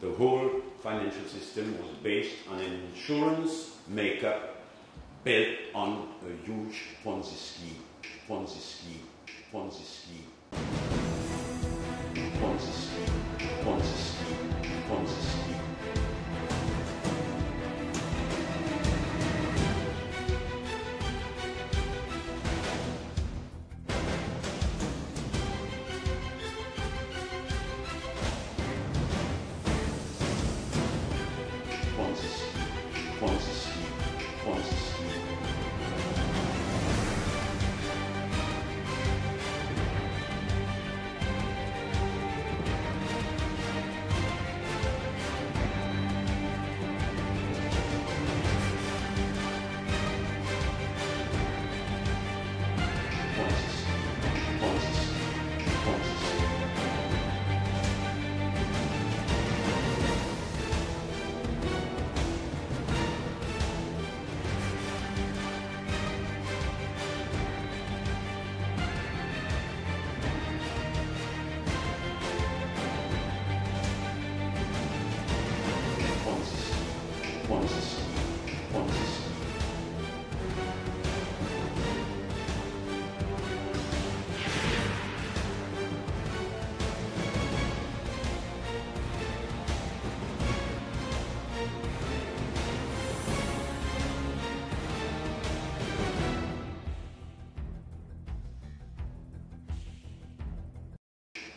The whole financial system was based on an insurance makeup built on a huge Ponzi scheme, Ponzi scheme, Ponzi scheme, Ponzi scheme,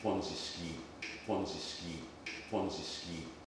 Ponzi scheme, Ponzi scheme, Ponzi scheme.